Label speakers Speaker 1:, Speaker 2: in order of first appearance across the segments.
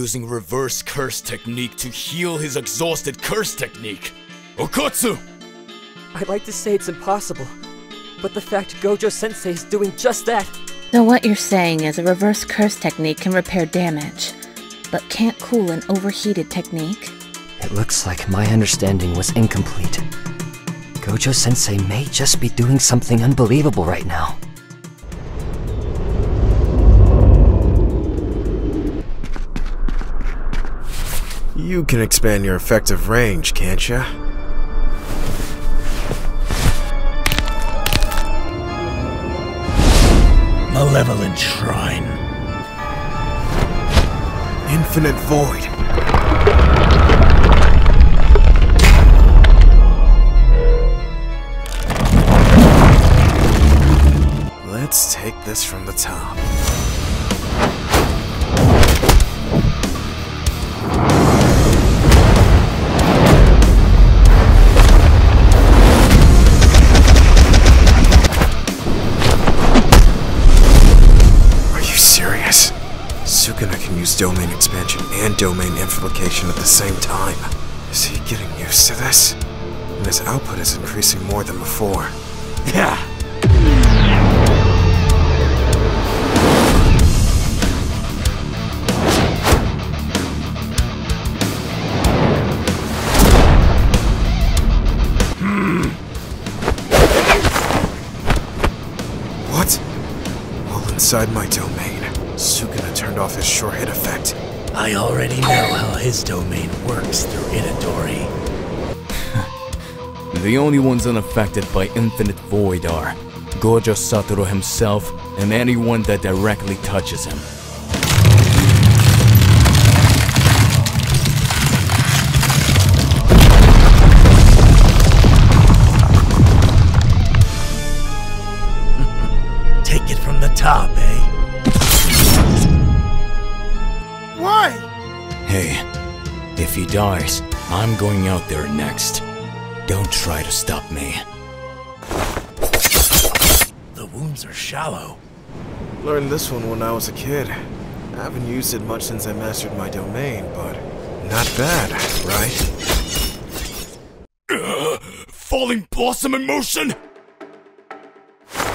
Speaker 1: using reverse curse technique to heal his exhausted curse technique. Okkotsu!
Speaker 2: I'd like to say it's impossible, but the fact Gojo Sensei is doing just that.
Speaker 3: So what you're saying is a reverse curse technique can repair damage, but can't cool an overheated technique?
Speaker 4: It looks like my understanding was incomplete. Gojo Sensei may just be doing something unbelievable right now.
Speaker 5: You can expand your effective range, can't ya?
Speaker 6: Malevolent Shrine.
Speaker 5: Infinite Void. Let's take this from the top. Serious? Sukuna can use domain expansion and domain amplification at the same time. Is he getting used to this? And his output is increasing more than before. Yeah. Hmm. What? All inside my domain. Sukuna turned off his sure hit effect.
Speaker 6: I already know how his domain works through Itadori.
Speaker 1: The only ones unaffected by Infinite Void are Gojo Satoru himself and anyone that directly touches him.
Speaker 6: Take it from the top, eh?
Speaker 5: Why?
Speaker 1: Hey, if he dies, I'm going out there next. Don't try to stop me.
Speaker 6: The wounds are shallow.
Speaker 5: Learned this one when I was a kid. I haven't used it much since I mastered my domain, but not bad, right?
Speaker 1: Falling blossom emotion?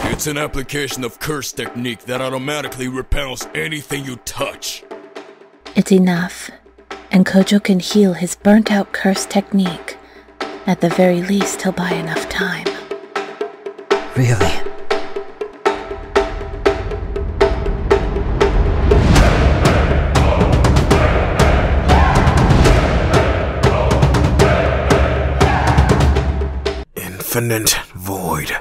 Speaker 1: It's an application of curse technique that automatically repels anything you touch.
Speaker 3: It's enough, and Gojo can heal his burnt out curse technique. At the very least, he'll buy enough time.
Speaker 4: Really?
Speaker 5: Infinite Void.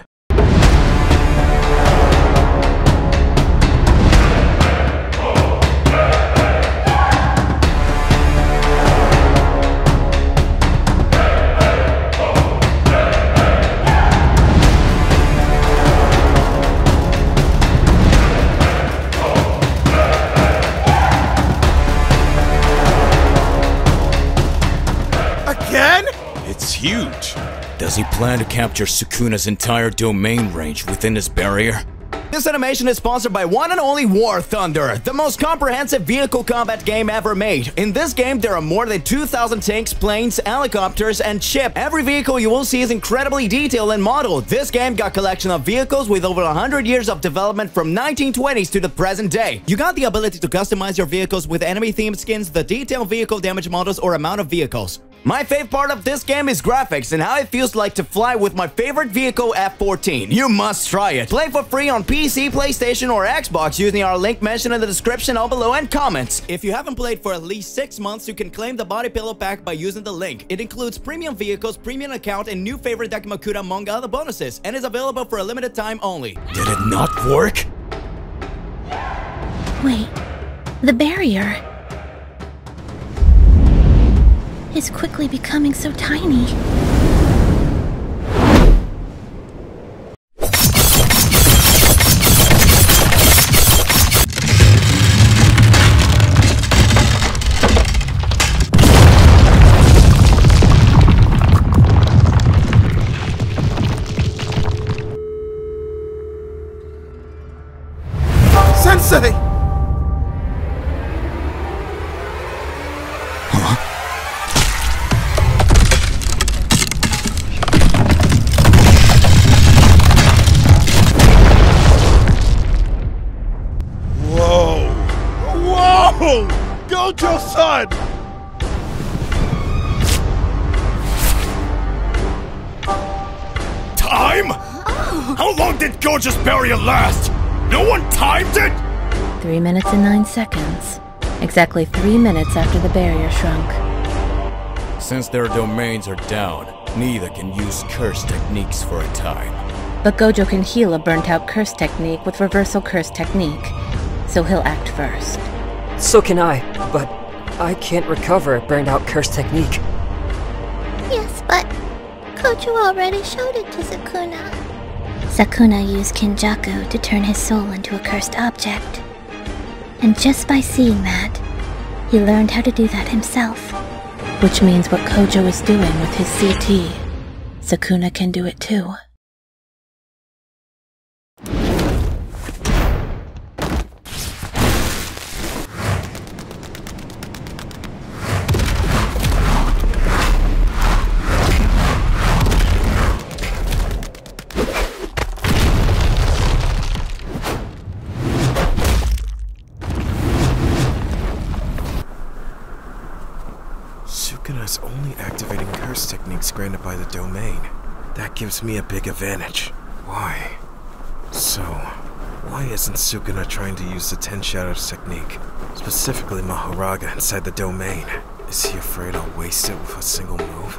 Speaker 1: It's huge. Does he plan to capture Sukuna's entire domain range within his barrier?
Speaker 7: This animation is sponsored by one and only War Thunder, the most comprehensive vehicle combat game ever made. In this game, there are more than 2,000 tanks, planes, helicopters, and ship. Every vehicle you will see is incredibly detailed and modeled. This game got collection of vehicles with over 100 years of development from 1920s to the present day. You got the ability to customize your vehicles with enemy-themed skins, the detailed vehicle damage models, or amount of vehicles. My favorite part of this game is graphics and how it feels like to fly with my favorite vehicle F-14. You must try it. Play for free on PC, PlayStation, or Xbox using our link mentioned in the description down below and comments. If you haven't played for at least 6 months, you can claim the Body Pillow Pack by using the link. It includes premium vehicles, premium account, and new favorite Dakimakura among other bonuses, and is available for a limited time only.
Speaker 1: Did it not work?
Speaker 3: Wait, the barrier is quickly becoming so tiny.
Speaker 8: Son! Time? Oh. How long did Gojo's barrier last? No one timed it?
Speaker 3: Three minutes and nine seconds. Exactly three minutes after the barrier shrunk.
Speaker 1: Since their domains are down, neither can use curse techniques for a time.
Speaker 3: But Gojo can heal a burnt out curse technique with reversal curse technique, so he'll act first.
Speaker 2: So can I, but I can't recover a burned out curse technique.
Speaker 9: Yes, but Gojo already showed it to Sukuna. Sukuna used Kenjaku to turn his soul into a cursed object. And just by seeing that, he learned how to do that himself.
Speaker 3: Which means what Gojo is doing with his CT, Sukuna can do it too.
Speaker 5: Sukuna's only activating curse techniques granted by the domain. That gives me a big advantage. Why? So, why isn't Sukuna trying to use the Ten Shadows technique? Specifically Mahoraga inside the domain. Is he afraid I'll waste it with a single move?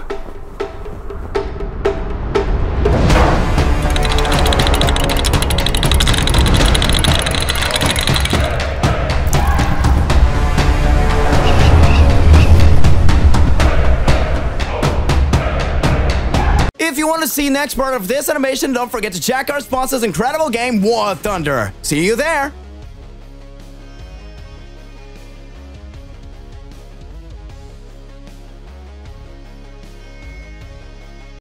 Speaker 7: You want to see next part of this animation, don't forget to check our sponsor's incredible game, War Thunder. See you there!